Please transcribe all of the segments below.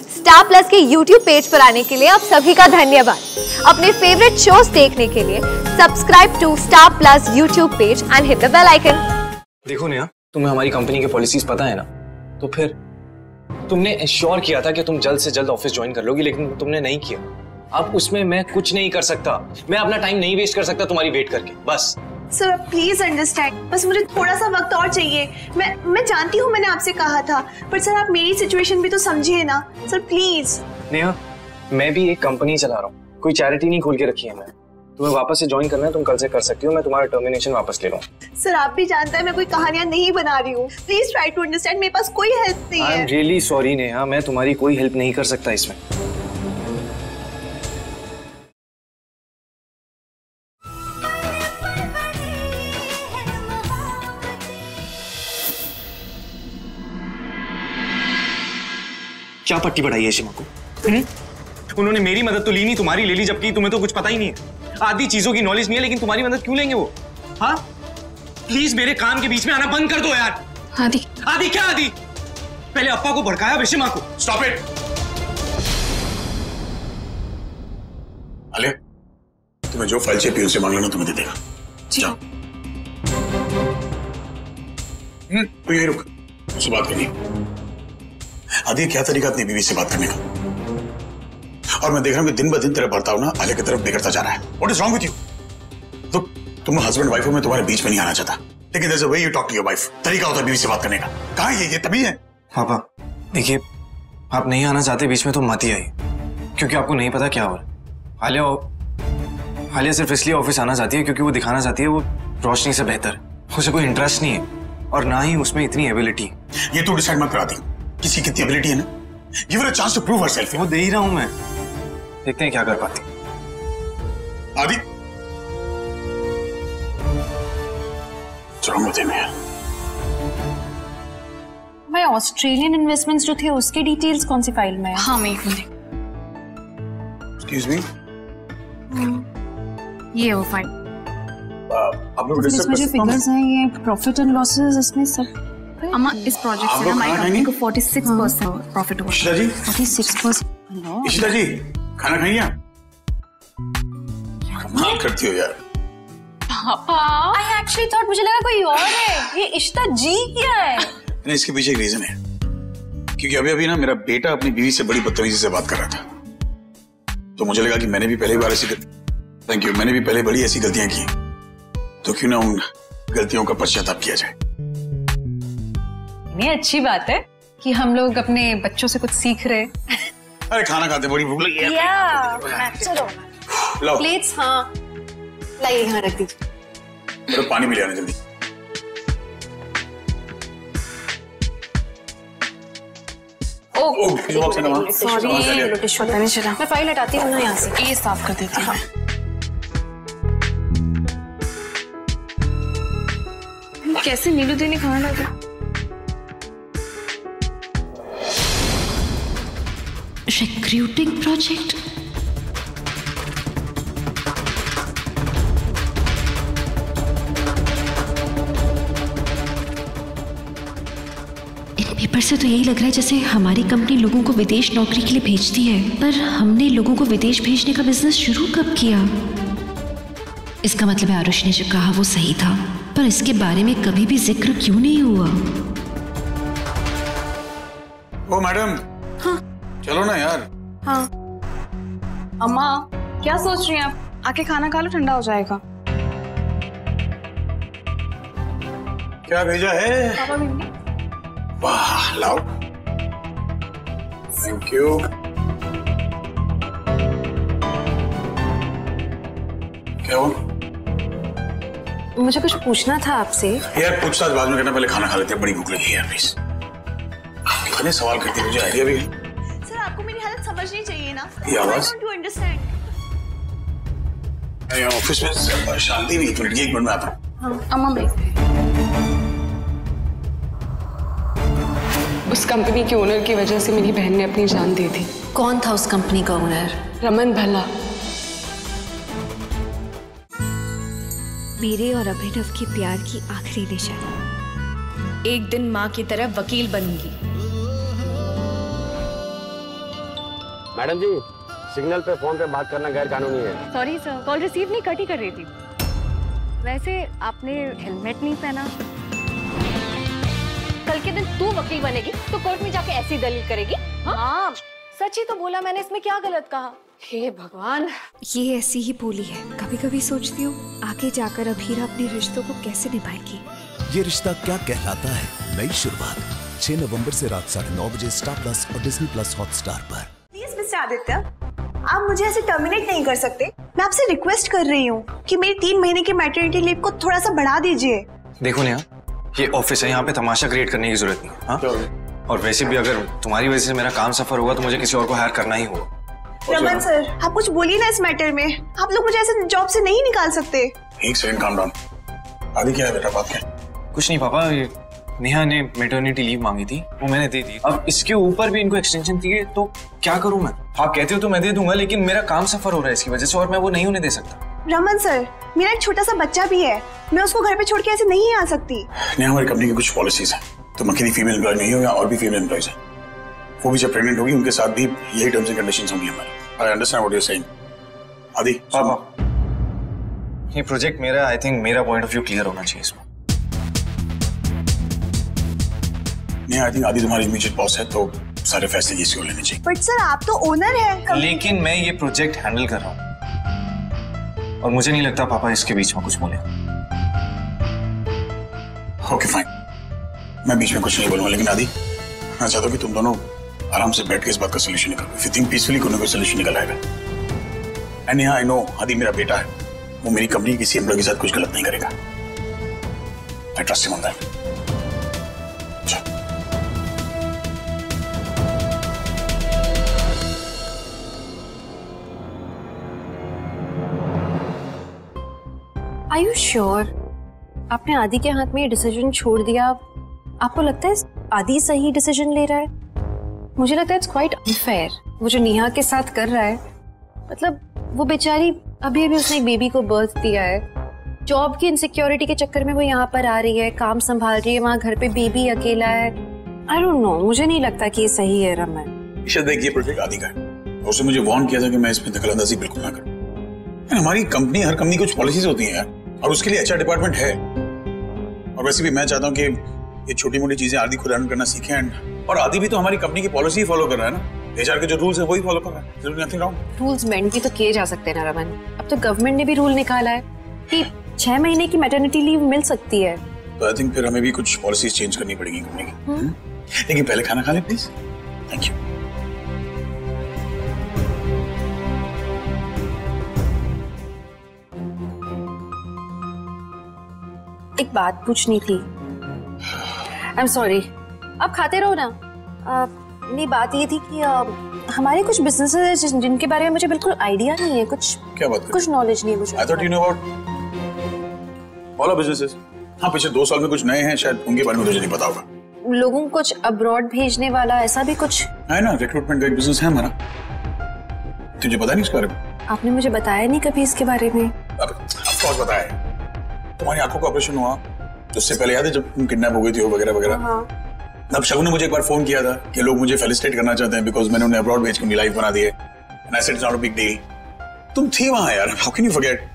Star plus के YouTube page पर आने के लिए आप सभी का धन्यवाद। अपने फेवरेट शोज़ देखने के लिए subscribe to Star Plus YouTube page and hit the bell icon देखो नेहा, तुम्हें हमारी कंपनी के पॉलिसीज़ पता है ना? तो फिर तुमने एश्योर किया था कि तुम जल्द से जल्द ऑफ़िस ज्वाइन कर लोगी, लेकिन तुमने नहीं किया। अब उसमें मैं कुछ नहीं कर सकता। मैं अपना टाइम नहीं वेस्ट कर सकता तुम्हारी वेट करके। बस। सर प्लीज़ अंडरस्टैंड बस मुझे थोड़ा सा वक्त और चाहिए। मैं मैं जानती हूँ मैंने आपसे कहा था पर सर आप मेरी सिचुएशन भी तो समझिए ना। सर प्लीज़ नेहा मैं भी एक कंपनी चला रहा हूँ। कोई चैरिटी नहीं खोल के रखी है मैं तुम्हें वापस से ज्वाइन करना है तुम कल से कर सकती हो। मैं तुम्हारा टर्मिनेशन वापस ले रहा हूँ। सर आप भी जानते हैं मैं कोई कहानियाँ नहीं बना रही हूँ। प्लीज़ ट्राई टू अंडरस्टैंड मेरे पास कोई हेल्प नहीं है। I am really sorry Neha. मैं तुम्हारी कोई हेल्प नहीं कर सकता इसमें। क्या पट्टी बढ़ाई है शिमा को। हम्म? उन्होंने मेरी मदद तो ली नहीं तुम्हारी ले ली जबकि तुम्हें तो कुछ पता ही नहीं है। आधी चीज़ों की नॉलेज नहीं है लेकिन तुम्हारी मदद क्यों लेंगे वो? हाँ? प्लीज़ मेरे काम के बीच में आना बंद कर दो यार। आदि आदि क्या आदि पहले अप्पा को भड़काया फिर शिमा को। स्टॉप इट अले तुम्हें जो फ़ाइल चाहिए पीयू से मांग लेना तुम्हें दे देगा। जाओ। हम्म तो यही रुक। उससे बात करनी है। आदि क्या तरीका अपनी बीवी से बात करने का? और मैं देख रहा हूँ कि दिन ब दिन तेरा बर्ताव ना आलिया की तरफ़ बिगड़ता जा रहा है। What is wrong with you तो तुम हस्बैंड वाइफ हो मैं तुम्हारे बीच में नहीं आना चाहता। लेकिन a way you talk to your wife तरीका होता है बीवी से बात करने का। कहाँ है ये? ये तभी है। पापा देखिए आप नहीं आना चाहते बीच में तो मत ही आइए। क्योंकि आपको नहीं पता क्या हो रहा है। आलिया आलिया सिर्फ़ इसलिए ऑफ़िस आना चाहती है क्योंकि वो दिखाना चाहती है वो रोशनी से बेहतर। उसे कोई इंटरेस्ट नहीं है। और ना ही उसमें इतनी एबिलिटी ये तू डिसाइड मत करा दी। किसी कितनी एबिलिटी है ना? Give her a chance to prove herself वो दे ही रहा हूँ मैं। देखते हैं क्या कर पाती। आदि। चलो में यार भाई ऑस्ट्रेलियन इन्वेस्टमेंट्स जो थे उसके डिटेल्स कौन सी फ़ाइल में है? हाँ मैं एक मिनट। एक्सक्यूज मी ये वो फ़ाइल आप लोग इसमें जो फिगर्स हैं। ये प्रॉफिट एंड लॉसेस इसमें सब। अम्मा इस प्रोजेक्ट से हमारी कंपनी को 46 परसेंट प्रॉफिट हुआ। इशिता जी? 46% इशिता जी खाना आप? कमाल करती हो यार। आई एक्चुअली थॉट मुझे लगा कोई और है। ये इश्ता जी क्या है? नहीं इसके पीछे एक रीजन है। क्योंकि अभी अभी ना मेरा बेटा अपनी बीवी से बड़ी बदतमीजी से बात कर रहा था। तो मुझे लगा कि मैंने भी पहले बार ऐसी थैंक यू मैंने भी पहले बड़ी ऐसी गलतियाँ की तो क्यों ना उन गलतियों का पश्चाताप किया जाए? नहीं अच्छी बात है कि हम लोग अपने बच्चों से कुछ सीख रहे हैं। अरे खाना खाते बड़ी भूख लगी है। चलो। लो। प्लेट्स हाँ। लाइए यहाँ रख दीजिए। मेरे पानी भी ले आना जल्दी। सॉरी पता नहीं चला मैं फ़ाइल हटाती हूँ ना यहाँ से। ये साफ़ कर देती हूँ। कैसे नीलू दी ने खाना डाला रिक्रूटिंग प्रोजेक्ट इन पेपर से तो यही लग रहा है जैसे हमारी कंपनी लोगों को विदेश नौकरी के लिए भेजती है। पर हमने लोगों को विदेश भेजने का बिज़नेस शुरू कब किया? इसका मतलब है आरुष ने जो कहा वो सही था। पर इसके बारे में कभी भी ज़िक्र क्यों नहीं हुआ? Oh madam. चलो ना यार। हाँ। अम्मा क्या सोच रही हैं आप? आके खाना खा लो ठंडा हो जाएगा। क्या भेजा है? वाह लाओ। थैंक यू क्या हुआ? मुझे कुछ पूछना था आपसे। यार पूछताछ बाद में करना पहले खाना खा लेते हैं बड़ी भूख लगी है यार प्लीज़ कितने सवाल करती है मुझे आइडिया भी है। ये आवाज़? ऑफ़िस में शांति नहीं एक मिनट एक मिनट में आता हूँ अम्मा मैं उस कंपनी के ओनर की वजह से मेरी बहन ने अपनी जान दी थी कौन था उस कंपनी का ओनर रमन भला। मेरे और अभिनव की प्यार की आखिरी दिशा। एक दिन माँ की तरह वकील बनूँगी। मैडम जी सिग्नल पे फ़ोन पे बात करना गैर कानूनी है। सॉरी सर कॉल रिसीव नहीं कट ही कर रही थी। वैसे आपने हेलमेट नहीं पहना। कल के दिन तू वकील बनेगी तो कोर्ट में जाके ऐसी दलील करेगी हाँ? सच ही तो बोला मैंने इसमें क्या गलत कहा? हे भगवान। ये ऐसी ही बोली है। कभी कभी सोचती हूँ आगे जाकर अभीरा अपने रिश्तों को कैसे निभाएगी? ये रिश्ता क्या कहलाता है? नई शुरुआत। 6 नवंबर से रात साढ़े नौ बजे स्टार प्लस और डिज्नी प्लस हॉटस्टार पर। प्लीज़ मिस्टर आदित्य आप मुझे ऐसे टर्मिनेट नहीं कर सकते। मैं आपसे रिक्वेस्ट कर रही हूँ कि मेरी तीन महीने की मैटरनिटी लीव को थोड़ा सा बढ़ा दीजिए। देखो नेहा ये ऑफ़िस है यहाँ पे तमाशा क्रिएट करने की ज़रूरत नहीं हाँ? और वैसे भी अगर तुम्हारी वजह से मेरा काम सफ़र होगा तो मुझे किसी और को हायर करना ही होगा। रमन सर आप कुछ बोलिए ना इस मैटर में। आप लोग मुझे ऐसे जॉब से नहीं निकाल सकते। एक सेकंड काम डाउन आदि क्या है बेटा बात क्या कुछ नहीं पापा ये नेहा ने मेटर्निटी लीव मांगी थी वो मैंने दे दी। अब इसके ऊपर भी इनको एक्सटेंशन चाहिए तो क्या करूँ मैं? आप कहते हो तो मैं दे दूँगा लेकिन मेरा काम सफ़र हो रहा है इसकी वजह से और मैं वो नहीं होने दे सकता। रमन सर मेरा एक छोटा सा बच्चा भी है। मैं उसको घर पे छोड़ के ऐसे नहीं आ सकती। नहीं हमारी कंपनी की कुछ पॉलिसीज़ है। तुम अकेली फीमेल एम्प्लॉय नहीं हो या और भी फीमेल एम्प्लॉयज़ है। वो भी जब प्रेग्नेंट होगी उनके साथ भी यही टर्म्स एंड कंडीशंस होंगी हमारी। I understand what you saying Adi पापा। ये प्रोजेक्ट मेरा आई थिंक मेरा पॉइंट ऑफ़ व्यू क्लियर होना चाहिए इसमें। नहीं आई थिंक आदि तुम्हारी इमीडिएट बॉस है तो सारे फैसले इसी को लेने चाहिए। बट सर आप तो ओनर है लेकिन मैं ये प्रोजेक्ट हैंडल कर रहा हूँ। और मुझे नहीं लगता पापा इसके बीच में कुछ बोले। ओके फाइन मैं बीच में कुछ नहीं बोलूँगा लेकिन आदि मैं चाहता हूँ कि तुम दोनों आराम से बैठ के इस बात का सोल्यूशन निकालो। इफ़ यू थिंक पीसफुली कोई ना कोई सोल्यूशन निकल आएगा। एंड यहाँ आई नो आदि मेरा बेटा है। वो मेरी कंपनी किसी एम्प्लॉय के साथ कुछ गलत नहीं करेगा। I trust him on that I you sure आपने आदि के हाथ में ये डिसीज़न छोड़ दिया। आपको लगता है आदि सही डिसीज़न ले रहा है? मुझे लगता है इट्स क्वाइट अनफेयर वो जो नेहा के साथ कर रहा है मतलब वो बेचारी अभी अभी उसने एक बेबी को बर्थ दिया है। जॉब की इनसिक्योरिटी के चक्कर में वो यहाँ पर आ रही है, काम संभाल रही है, वहाँ घर पे बेबी अकेला है। आई डोंट नो मुझे नहीं लगता कि ये सही है रमन। ईशा, देख, ये प्रोजेक्ट आदि का उसने मुझे वार्न किया था कि मैं इसमें दखलंदाजी बिल्कुल ना करूँ। हमारी कंपनी हर कंपनी कुछ पॉलिसीज़ होती हैं यार। और उसके लिए अच्छा डिपार्टमेंट है। और वैसे भी मैं चाहता हूँ कि ये छोटी मोटी चीज़ें आदि खुद रन करना सीखें एंड और आदि भी तो हमारी कंपनी की पॉलिसी फॉलो कर रहा है ना। एचआर के जो रूल्स है वही फॉलो कर रहा है। Nothing wrong. रूल्स मेंट भी तो किए जा सकते हैं ना रमन। अब तो गवर्नमेंट ने भी रूल निकाला है कि छह महीने की मैटरनिटी लीव मिल सकती है। तो आई थिंक फिर हमें भी कुछ पॉलिसीज़ चेंज करनी पड़ेगी कंपनी की। हम्म? लेकिन पहले खाना खा ले प्लीज़ थैंक यू एक बात पूछनी थी। आई एम सॉरी आप खाते रहो ना। आ, मेरी बात ये थी कि आ, हमारे कुछ बिज़नेस है जिनके बारे में मुझे बिल्कुल आइडिया नहीं है। कुछ क्या बात कुछ नॉलेज नहीं है मुझे। I thought you know about all businesses हाँ पिछले दो साल में कुछ नए हैं शायद उनके बारे में तुझे नहीं पता होगा। लोगों को कुछ अब्रॉड भेजने वाला ऐसा भी कुछ? है ना रिक्रूटमेंट का एक बिज़नेस है हमारा। तुझे पता नहीं इसके बारे में? आपने मुझे बताया नहीं कभी इसके बारे में? अब है। तुम्हारी आँखों का ऑपरेशन हुआ तो उससे पहले याद है जब तुम किडनैप हो गई थी वो वगैरह वगैरह? तब शगुन ने मुझे एक बार फ़ोन किया था कि लोग मुझे फेलिसिटेट करना चाहते हैं बिकॉज़ मैंने उन्हें अब्रॉड भेज के उनकी लाइफ बना दी है। And I said it's not a big deal तुम थी वहाँ यार हाउ कैन यू फॉरगेट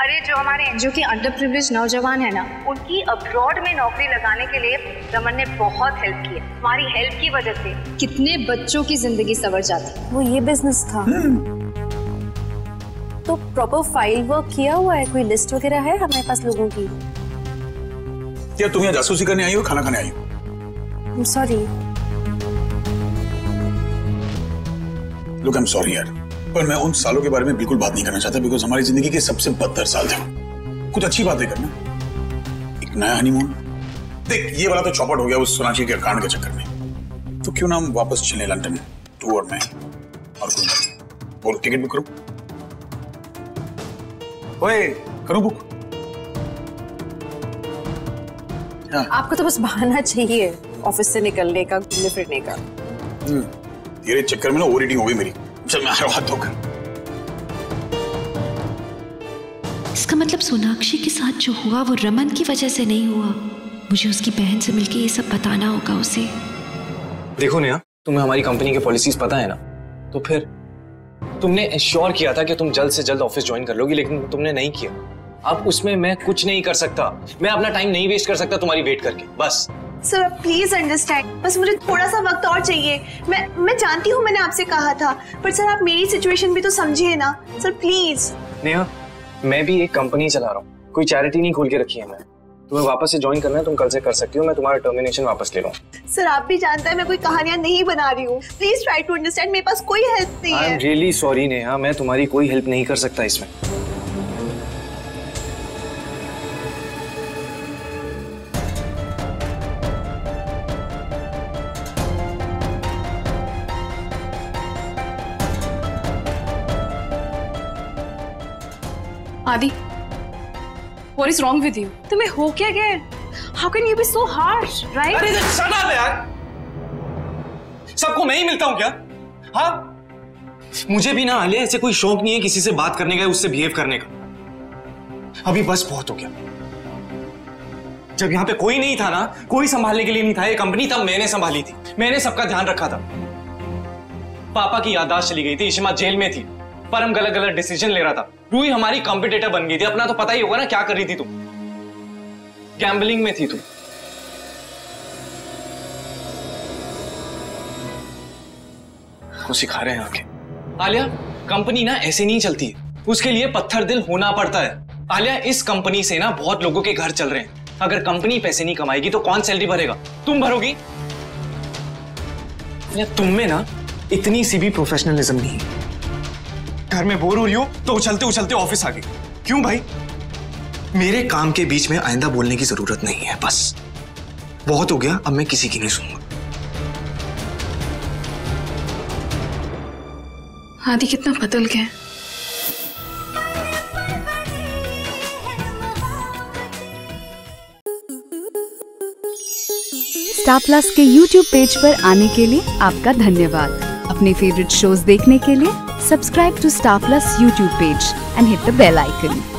अरे जो हमारे एनजीओ के अंडर प्रिविलेज नौजवान है ना उनकी अब्रॉड में नौकरी लगाने के लिए रमन ने बहुत हेल्प की है। हमारी हेल्प की वजह से कितने बच्चों की ज़िंदगी संवर जाती। वो ये बिज़नेस था। तो प्रॉपर फ़ाइल वर्क किया हुआ है? कोई लिस्ट वगैरह है हमारे पास लोगों की? क्या तुम यहाँ जासूसी करने आई हो खाना खाने आई हो? Sorry look I am sorry यार पर मैं उन सालों के बारे में बिल्कुल बात नहीं करना चाहता बिकॉज़ हमारी ज़िंदगी के सबसे बदतर साल थे। कुछ अच्छी बातें करना। एक नया हनीमून देख ये वाला तो चौपट हो गया उस सोनाक्षी के कांड के चक्कर में। तो क्यों ना हम वापस चले लंदन तू और मैं? और कोई बोल टिकट बुक करूँ। ओए करूँ बुक आपको तो बस बहाना चाहिए ऑफ़िस से निकलने का घूमने फिरने का। हम्म, तेरे चक्कर में ना ओवर हो गई मेरी। चल मैं आ रहा हाथ धोकर इसका मतलब सोनाक्षी के साथ जो हुआ वो रमन की वजह से नहीं हुआ। मुझे उसकी बहन से मिलके ये सब बताना होगा उसे। देखो नेहा तुम्हें हमारी कंपनी के पॉलिसीज़ पता है ना? तो फिर तुमने एश्योर किया था कि तुम जल्द से जल्द ऑफ़िस ज्वाइन कर लोगी लेकिन तुमने नहीं किया। अब उसमें मैं कुछ नहीं कर सकता। मैं अपना टाइम नहीं वेस्ट कर सकता तुम्हारी वेट करके। बस। सर प्लीज़ अंडरस्टैंड बस मुझे थोड़ा सा वक्त और चाहिए। मैं मैं जानती हूँ मैंने आपसे कहा था पर सर आप मेरी सिचुएशन भी तो समझिए ना। सर प्लीज़ नेहा मैं भी एक कंपनी चला रहा हूँ। कोई चैरिटी नहीं खोल के रखी है मैं तुम्हें वापस से ज्वाइन करना है तुम कल से कर सकती हो मैं तुम्हारा टर्मिनेशन वापस ले लूँ। सर आप भी जानते हैं मैं कोई कहानियाँ नहीं बना रही हूँ। प्लीज़ ट्राई टू अंडरस्टैंड मेरे पास कोई हेल्प नहीं है। रियली सॉरी नेहा मैं तुम्हारी कोई हेल्प नहीं कर सकता इसमें। आदि what is wrong with you? तुम्हें हो क्या गया how can you be so harsh, right? अरे shut up यार। सबको मैं ही मिलता हूँ क्या? हाँ? मुझे भी ना आलिया ऐसे कोई शौक नहीं है किसी से बात करने का उससे बिहेव करने का। अभी बस बहुत हो गया। जब यहाँ पे कोई नहीं था ना, कोई संभालने के लिए नहीं था, ये कंपनी तब मैंने संभाली थी। मैंने सबका ध्यान रखा था। पापा की याददाश्त चली गई थी इशिमा जेल में थी। पर हम गलत गलत डिसीज़न ले रहा था। रूही हमारी कॉम्पिटेटर बन गई थी। अपना तो पता ही होगा ना क्या कर रही थी तुम गैम्बलिंग में थी को सिखा रहे हैं आगे। आलिया कंपनी ना ऐसे नहीं चलती। उसके लिए पत्थर दिल होना पड़ता है। आलिया इस कंपनी से ना बहुत लोगों के घर चल रहे हैं। अगर कंपनी पैसे नहीं कमाएगी तो कौन सैलरी भरेगा? तुम भरोगी? या तुम में ना इतनी सी भी प्रोफेशनलिज्म नहीं है। घर में बोर हो रही हो तो उछलते उछलते ऑफ़िस आ गई। क्यों भाई? मेरे काम के बीच में आइंदा बोलने की ज़रूरत नहीं है बस। बहुत हो गया अब मैं किसी की नहीं सुनूँगा। आदि कितना बदल गया। स्टार प्लस के यूट्यूब पेज पर आने के लिए आपका धन्यवाद। अपने फेवरेट शोज़ देखने के लिए Subscribe to Star Plus YouTube page and hit the bell icon.